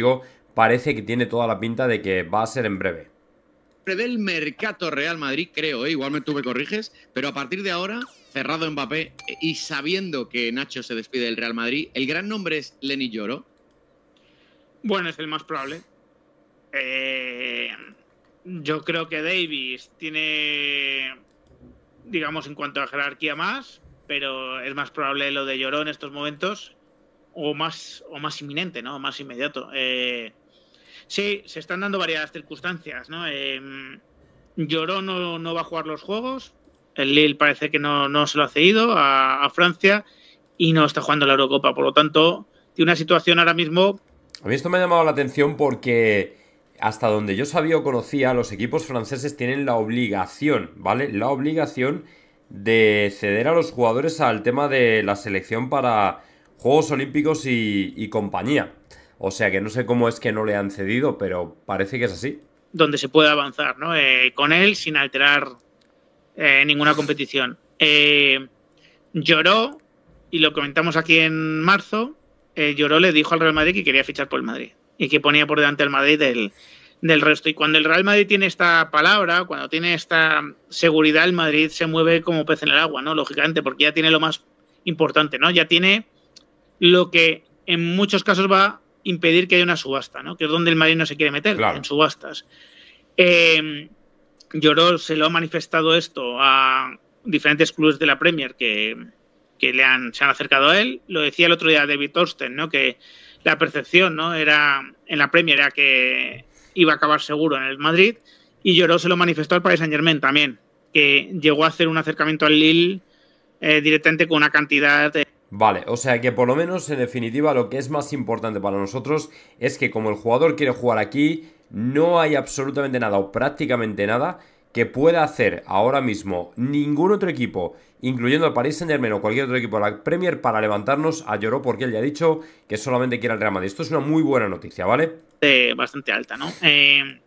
digo, parece que tiene toda la pinta de que va a ser en breve. Del mercado Real Madrid, creo, ¿eh? igual tú me corriges, pero a partir de ahora, cerrado Mbappé y sabiendo que Nacho se despide del Real Madrid, ¿el gran nombre es Lenny Lloro? Bueno, es el más probable. Eh, yo creo que Davis tiene, digamos, en cuanto a jerarquía más, pero es más probable lo de Lloró en estos momentos o más, o más inminente, ¿no? Más inmediato. Eh, sí, se están dando varias circunstancias, ¿no? Eh, Lloró no, va a jugar los juegos. El Lille parece que no, se lo ha cedido a, Francia y no está jugando la Eurocopa. Por lo tanto, tiene una situación ahora mismo. A mí esto me ha llamado la atención porque hasta donde yo sabía o conocía, los equipos franceses tienen la obligación, ¿vale? La obligación de ceder a los jugadores al tema de la selección para Juegos Olímpicos y, compañía. O sea que no sé cómo es que no le han cedido, pero parece que es así. Donde se puede avanzar, ¿no? Eh, con él sin alterar eh, ninguna competición. Eh, lloró, y lo comentamos aquí en marzo, lloró, le dijo al Real Madrid que quería fichar por el Madrid y que ponía por delante al Madrid del resto. Y cuando el Real Madrid tiene esta palabra, cuando tiene esta seguridad, el Madrid se mueve como pez en el agua, ¿no? Lógicamente, porque ya tiene lo más importante, ¿no? Ya tiene lo que en muchos casos va a impedir que haya una subasta, ¿no? Que es donde el Madrid no se quiere meter, en subastas. Eh, Lloró se lo ha manifestado esto a diferentes clubes de la Premier que, que le han, se han acercado a él. Lo decía el otro día David Torsten, ¿no? Que la percepción, ¿no? Era en la Premier era que iba a acabar seguro en el Madrid y Lloró se lo manifestó al Paris Saint Germain también, que llegó a hacer un acercamiento al Lille eh, directamente con una cantidad de... Vale, o sea que por lo menos en definitiva lo que es más importante para nosotros es que como el jugador quiere jugar aquí, no hay absolutamente nada o prácticamente nada que pueda hacer ahora mismo ningún otro equipo, incluyendo el Paris Saint Germain o cualquier otro equipo de la Premier, para levantarnos a Lloró, porque él ya ha dicho que solamente quiere el Real Madrid. Esto es una muy buena noticia, ¿vale? bastante alta, ¿no? Eh,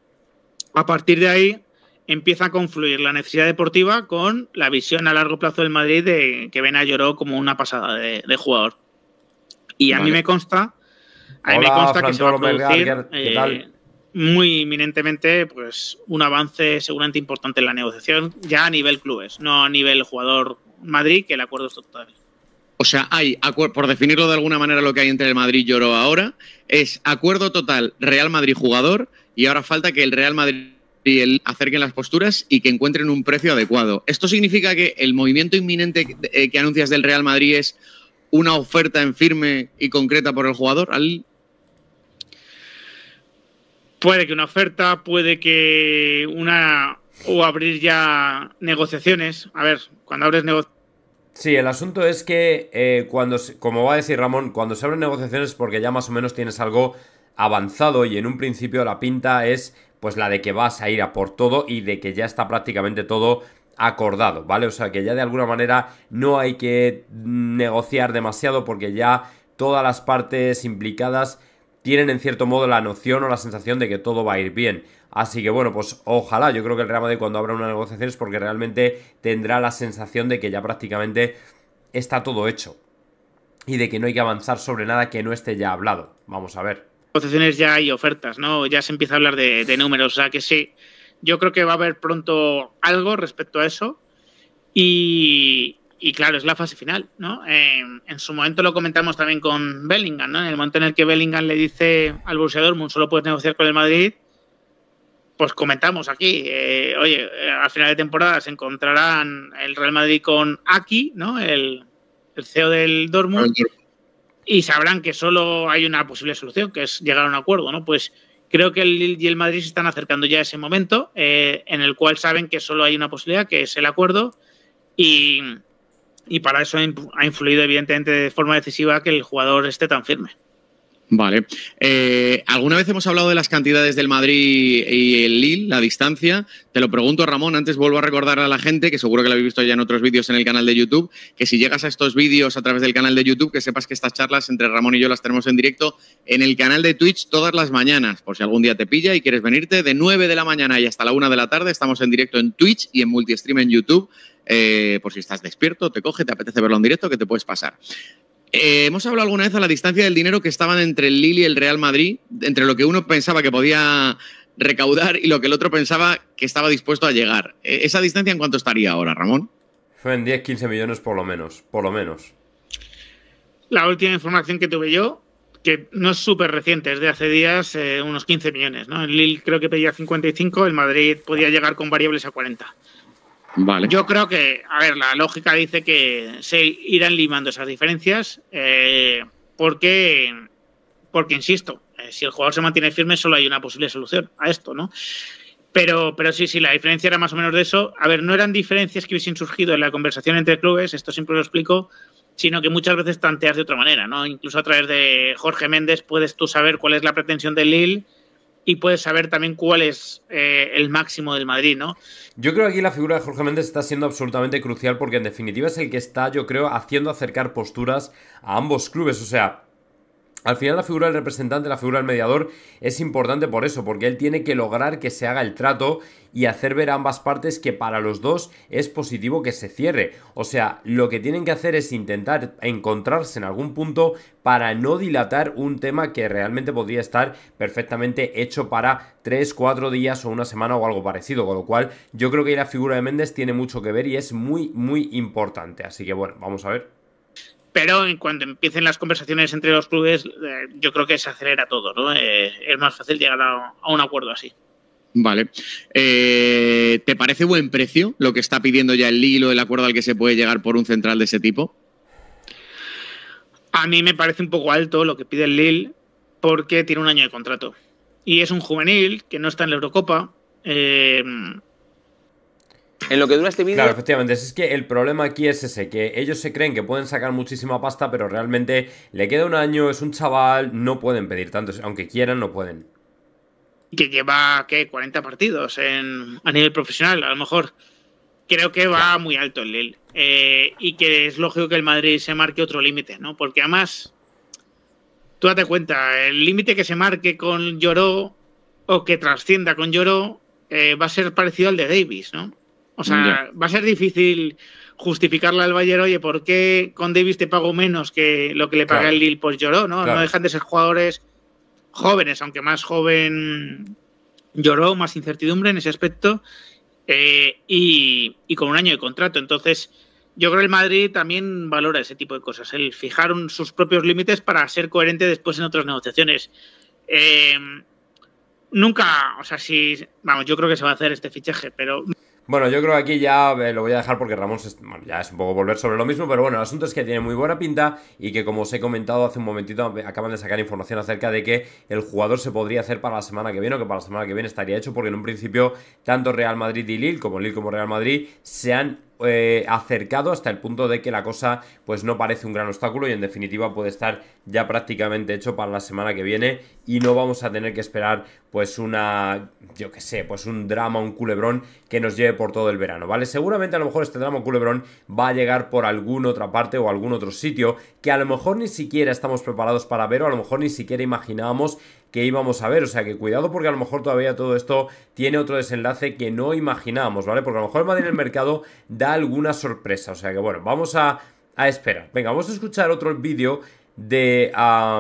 a partir de ahí empieza a confluir la necesidad deportiva con la visión a largo plazo del Madrid de que ven a Lloró como una pasada de, jugador. Y a mí me consta, a mí me consta que se va a producir, eh, muy inminentemente pues un avance seguramente importante en la negociación ya a nivel clubes, no a nivel jugador Madrid, que el acuerdo es total. O sea, hay, por definirlo de alguna manera, lo que hay entre el Madrid y Lloro ahora es acuerdo total Real Madrid jugador y ahora falta que el Real Madrid y él acerquen las posturas y que encuentren un precio adecuado. ¿Esto significa que el movimiento inminente que eh, anuncias del Real Madrid es una oferta en firme y concreta por el jugador? ¿Al Puede que una oferta, puede que una. o abrir ya negociaciones. A ver, cuando abres negociaciones. Sí, el asunto es que eh, cuando, como va a decir Ramón, cuando se abren negociaciones porque ya más o menos tienes algo avanzado y en un principio la pinta es pues la de que vas a ir a por todo y de que ya está prácticamente todo acordado, ¿vale? O sea que ya de alguna manera no hay que negociar demasiado porque ya todas las partes implicadas tienen en cierto modo la noción o la sensación de que todo va a ir bien. Así que bueno, pues ojalá, yo creo que el Real Madrid cuando abra una negociación es porque realmente tendrá la sensación de que ya prácticamente está todo hecho. Y de que no hay que avanzar sobre nada que no esté ya hablado. Vamos a ver. Negociaciones ya hay ofertas, ¿no? Ya se empieza a hablar de, números, o sea que sí. Yo creo que va a haber pronto algo respecto a eso. Y, y claro, es la fase final, ¿no? en su momento lo comentamos también con Bellingham, ¿no? En el momento en el que Bellingham le dice al Dortmund solo puedes negociar con el Madrid, pues comentamos aquí, eh, oye, a final de temporada se encontrarán el Real Madrid con Aki, ¿no? El, el CEO del Dortmund, y sabrán que solo hay una posible solución, que es llegar a un acuerdo, ¿no? Pues creo que el Lille y el Madrid se están acercando ya a ese momento eh, en el cual saben que solo hay una posibilidad, que es el acuerdo, y y para eso ha influido evidentemente de forma decisiva que el jugador esté tan firme. Vale. Eh, ¿Alguna vez hemos hablado de las cantidades del Madrid y el Lille, la distancia? Te lo pregunto, Ramón. Antes vuelvo a recordar a la gente, que seguro que lo habéis visto ya en otros vídeos en el canal de YouTube, que si llegas a estos vídeos a través del canal de YouTube, que sepas que estas charlas entre Ramón y yo las tenemos en directo en el canal de Twitch todas las mañanas. Por si algún día te pilla y quieres venirte, de 9 de la mañana y hasta la 1 de la tarde estamos en directo en Twitch y en multistream en YouTube. Eh, por si estás despierto, te coge, te apetece verlo en directo, que te puedes pasar. Eh, hemos hablado alguna vez a la distancia del dinero que estaban entre el Lille y el Real Madrid, entre lo que uno pensaba que podía recaudar y lo que el otro pensaba que estaba dispuesto a llegar. Eh, ¿Esa distancia en cuánto estaría ahora, Ramón? Fue en 10-15 millones por lo menos, por lo menos. La última información que tuve yo, que no es súper reciente, es de hace días, eh, unos 15 millones. ¿no? El Lille creo que pedía 55, el Madrid podía llegar con variables a 40. Vale. Yo creo que, a ver, la lógica dice que se irán limando esas diferencias eh, porque, porque, insisto, eh, si el jugador se mantiene firme solo hay una posible solución a esto, ¿no? Pero, pero sí, sí, la diferencia era más o menos de eso. A ver, no eran diferencias que hubiesen surgido en la conversación entre clubes, esto siempre lo explico, sino que muchas veces tanteas de otra manera, ¿no? Incluso a través de Jorge Méndez puedes tú saber cuál es la pretensión del Lille y puedes saber también cuál es eh, el máximo del Madrid, ¿no? Yo creo que aquí la figura de Jorge Méndez está siendo absolutamente crucial porque en definitiva es el que está, yo creo, haciendo acercar posturas a ambos clubes. O sea, al final la figura del representante, la figura del mediador es importante por eso, porque él tiene que lograr que se haga el trato y hacer ver a ambas partes que para los dos es positivo que se cierre. O sea, lo que tienen que hacer es intentar encontrarse en algún punto para no dilatar un tema que realmente podría estar perfectamente hecho para 3, 4 días o una semana o algo parecido. Con lo cual, yo creo que la figura de Méndez tiene mucho que ver y es muy, muy importante. Así que bueno, vamos a ver. Pero en cuanto empiecen las conversaciones entre los clubes, eh, yo creo que se acelera todo, ¿no? Eh, es más fácil llegar a, un acuerdo así. Vale. Eh, ¿Te parece buen precio lo que está pidiendo ya el Lilo, el acuerdo al que se puede llegar por un central de ese tipo? A mí me parece un poco alto lo que pide el Lille porque tiene un año de contrato. Y es un juvenil que no está en la Eurocopa. Eh, en lo que dura este vídeo. Claro, efectivamente. Es que el problema aquí es ese, que ellos se creen que pueden sacar muchísima pasta, pero realmente le queda un año, es un chaval, no pueden pedir tanto. Aunque quieran, no pueden. Que lleva, ¿qué? 40 partidos en, a nivel profesional, a lo mejor. Creo que va muy alto el Lille. Eh, y que es lógico que el Madrid se marque otro límite, ¿no? Porque además, tú date cuenta, el límite que se marque con Lloró o que trascienda con Lloró eh, va a ser parecido al de Davis, ¿no? O sea, va a ser difícil justificarle al Bayern, oye, ¿por qué con Davis te pago menos que lo que le paga el Lille? Pues lloró, ¿no? No dejan de ser jugadores jóvenes, aunque más joven lloró, más incertidumbre en ese aspecto, eh, y, con un año de contrato. Entonces, yo creo que el Madrid también valora ese tipo de cosas, el fijar sus propios límites para ser coherente después en otras negociaciones. Eh, nunca, o sea, si, vamos, yo creo que se va a hacer este fichaje, pero bueno, yo creo que aquí ya eh, lo voy a dejar porque Ramón ya es un poco volver sobre lo mismo, pero bueno, el asunto es que tiene muy buena pinta y que como os he comentado hace un momentito, acaban de sacar información acerca de que el jugador se podría hacer para la semana que viene o que para la semana que viene estaría hecho porque en un principio tanto Real Madrid y Lille como Lille como Real Madrid se han eh, acercado hasta el punto de que la cosa pues no parece un gran obstáculo y en definitiva puede estar ya prácticamente hecho para la semana que viene y no vamos a tener que esperar pues una, yo que sé, pues un drama, un culebrón que nos lleve por todo el verano, ¿vale? Seguramente a lo mejor este drama culebrón va a llegar por alguna otra parte o algún otro sitio que a lo mejor ni siquiera estamos preparados para ver o a lo mejor ni siquiera imaginábamos que íbamos a ver. O sea que cuidado porque a lo mejor todavía todo esto tiene otro desenlace que no imaginábamos, ¿vale? Porque a lo mejor el Madrid en el mercado da alguna sorpresa. O sea que bueno, vamos a, a esperar. Venga, vamos a escuchar otro vídeo de... Ah,